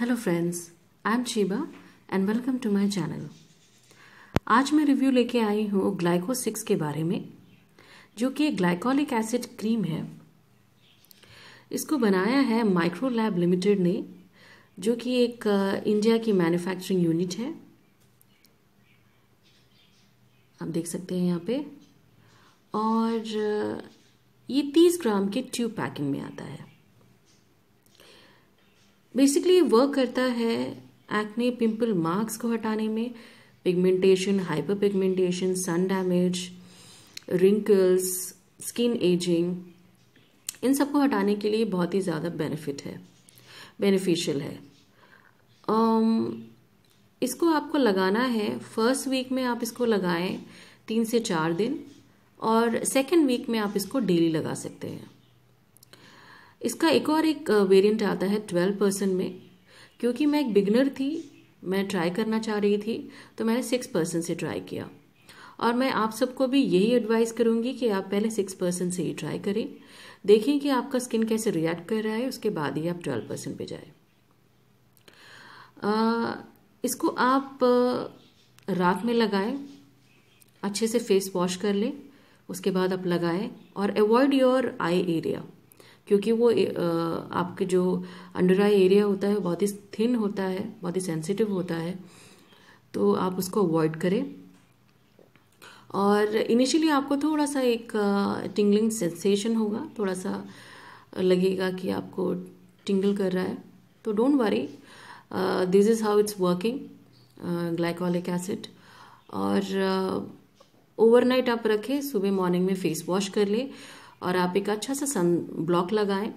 Hello friends I am Sheeba and welcome to my channel आज मैं review लेके आई हूँ ग्लाइको सिक्स के बारे में, जो कि ग्लाइकोलिक एसिड क्रीम है। इसको बनाया है माइक्रो लैब लिमिटेड ने, जो कि एक इंडिया की मैन्युफैक्चरिंग यूनिट है। आप देख सकते हैं यहाँ पे। और ये 30 ग्राम के ट्यूब पैकिंग में आता है। बेसिकली वर्क करता है एक्ने पिंपल मार्क्स को हटाने में pigmentation hyper pigmentation sun damage wrinkles skin ageing इन सबको हटाने के लिए बहुत ही ज़्यादा बेनिफिट है बेनिफिशियल है। Um, इसको आपको लगाना है। फ़र्स्ट वीक में आप इसको लगाएँ तीन से चार दिन और सेकेंड वीक में आप इसको डेली लगा सकते हैं। इसका एक और एक वेरिएंट आता है ट्वेल्व परसेंट में। क्योंकि मैं एक बिगनर थी, मैं ट्राई करना चाह रही थी तो मैंने सिक्स परसेंट से ट्राई किया। और मैं आप सबको भी यही एडवाइस करूँगी कि आप पहले सिक्स परसेंट से ही ट्राई करें। देखें कि आपका स्किन कैसे रिएक्ट कर रहा है, उसके बाद ही आप ट्वेल्व परसेंट पे जाए। इसको आप रात में लगाएँ, अच्छे से फेस वॉश कर लें, उसके बाद आप लगाएँ और अवॉइड योर आई एरिया क्योंकि वो आपके जो अंडर आई एरिया होता है बहुत ही थिन होता है बहुत ही सेंसिटिव होता है। तो आप उसको अवॉइड करें। और इनिशियली आपको थोड़ा सा एक टिंगलिंग सेंसेशन होगा। थोड़ा सा लगेगा कि आपको टिंगल कर रहा है। तो don't worry this is how it's working glycolic acid और ओवरनाइट uh, आप रखें सुबह मॉर्निंग में फेस वॉश कर लें। और आप एक अच्छा सा सन ब्लॉक लगाएँ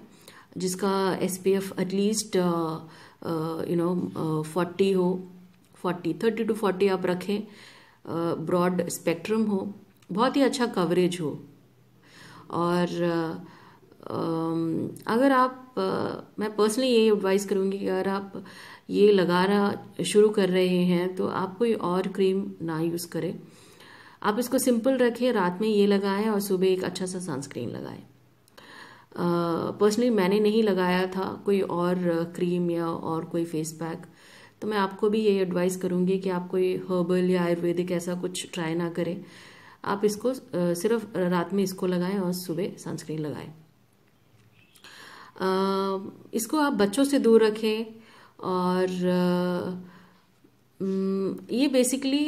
जिसका S P F at least you know forty हो फोर्टी थर्टी टू फोर्टी आप रखें ब्रॉड uh, स्पेक्ट्रम हो बहुत ही अच्छा कवरेज हो। और uh, um, अगर आप uh, मैं पर्सनली ये एडवाइस करूँगी कि अगर आप ये लगाना शुरू कर रहे हैं तो आप कोई और क्रीम ना यूज़ करें। आप इसको सिंपल रखें रात में ये लगाएँ और सुबह एक अच्छा सा सनस्क्रीन लगाएँ। पर्सनली uh, मैंने नहीं लगाया था कोई और क्रीम या और कोई फेस पैक तो मैं आपको भी ये एडवाइस करूँगी कि आप कोई हर्बल या आयुर्वेदिक ऐसा कुछ ट्राई ना करें। आप इसको सिर्फ़ रात में इसको लगाएँ और सुबह सनस्क्रीन लगाएँ। इसको आप बच्चों से दूर रखें और ये बेसिकली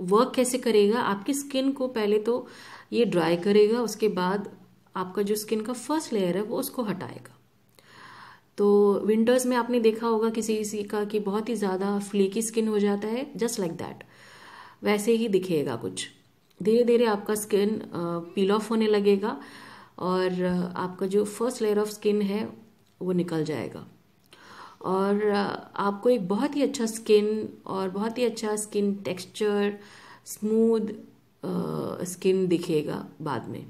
वर्क कैसे करेगा? आपकी स्किन को पहले तो ये ड्राई करेगा, उसके बाद आपका जो स्किन का फ़र्स्ट लेयर है, वो उसको हटाएगा। तो विंटर्स में आपने देखा होगा किसी किसी का कि बहुत ही ज़्यादा फ्लीकी स्किन हो जाता है जस्ट लाइक दैट वैसे ही दिखेगा कुछ। धीरे धीरे आपका स्किन पील ऑफ़ होने लगेगा और आपका जो फ़र्स्ट लेयर ऑफ़ स्किन है, वो निकल जाएगा। और आपको एक बहुत ही अच्छा स्किन और बहुत ही अच्छा स्किन टेक्सचर स्मूथ स्किन दिखेगा बाद में।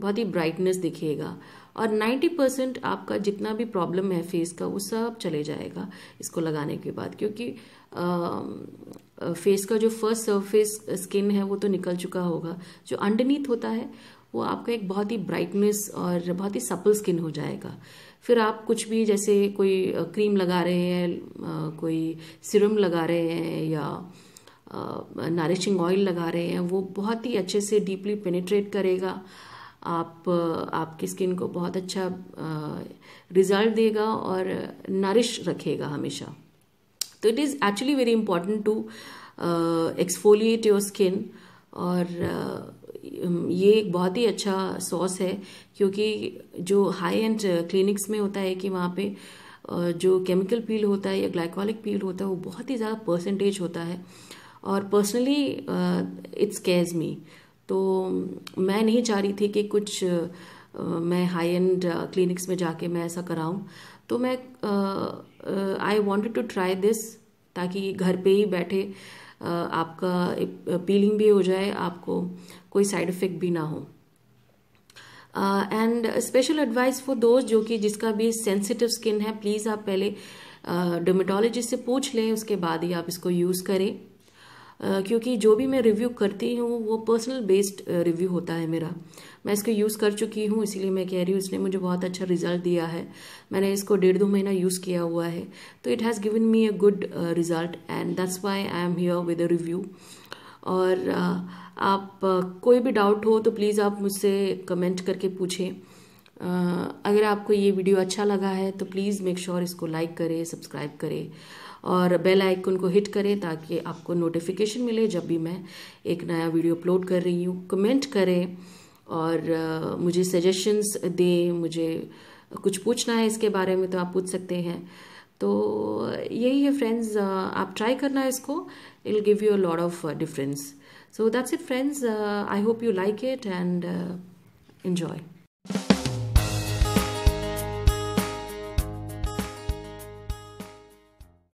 बहुत ही ब्राइटनेस दिखेगा। और 90 परसेंट आपका जितना भी प्रॉब्लम है फेस का, वो सब चले जाएगा इसको लगाने के बाद। क्योंकि फेस का जो फ़र्स्ट सरफेस स्किन है, वो तो निकल चुका होगा। जो अंडरनीथ होता है वो आपका एक बहुत ही ब्राइटनेस और बहुत ही सपल स्किन हो जाएगा। फिर आप कुछ भी जैसे कोई क्रीम लगा रहे हैं कोई सिरम लगा रहे हैं या नारिशिंग ऑयल लगा रहे हैं, वो बहुत ही अच्छे से डीपली पेनिट्रेट करेगा। आप आपकी स्किन को बहुत अच्छा रिज़ल्ट देगा और नरिश रखेगा हमेशा। तो it is actually very important to exfoliate your skin और ये एक बहुत ही अच्छा सॉस है, क्योंकि जो हाई एंड क्लिनिक्स में होता है कि वहाँ पे जो केमिकल पील होता है या ग्लाइकोलिक पील होता है, वो बहुत ही ज़्यादा परसेंटेज होता है। और पर्सनली इट्स केयर्स मी तो मैं नहीं चाह रही थी कि कुछ मैं हाई एंड क्लिनिक्स में जाके मैं ऐसा कराऊं। तो मैं I wanted to try this ताकि घर पे ही बैठे आपका पीलिंग भी हो जाए आपको कोई साइड इफ़ेक्ट भी ना हो। एंड स्पेशल एडवाइस फॉर दोस्त जो कि जिसका भी सेंसिटिव स्किन है प्लीज़ आप पहले डोमेटोलॉजिस्ट uh, से पूछ लें उसके बाद ही आप इसको यूज़ करें। क्योंकि जो भी मैं रिव्यू करती हूँ, वो पर्सनल बेस्ड रिव्यू होता है मेरा। मैं इसको यूज़ कर चुकी हूँ, इसीलिए मैं कह रही हूँ, इसने मुझे बहुत अच्छा रिज़ल्ट दिया है। मैंने इसको डेढ़ दो महीना यूज़ किया हुआ है। तो it has given me a good result and that's why I am here with a review और आप कोई भी डाउट हो तो प्लीज़ आप मुझसे कमेंट करके पूछें। अगर आपको ये वीडियो अच्छा लगा है तो प्लीज़ मेक श्योर इसको लाइक करें सब्सक्राइब करें और बेल आइकन को हिट करें ताकि आपको नोटिफिकेशन मिले जब भी मैं एक नया वीडियो अपलोड कर रही हूँ। कमेंट करें और मुझे सजेशंस दें मुझे कुछ पूछना है इसके बारे में तो आप पूछ सकते हैं। तो यही है फ्रेंड्स आप ट्राई करना इसको I'll give you a lot of difference so that's uh, i hope you like it and uh, enjoy.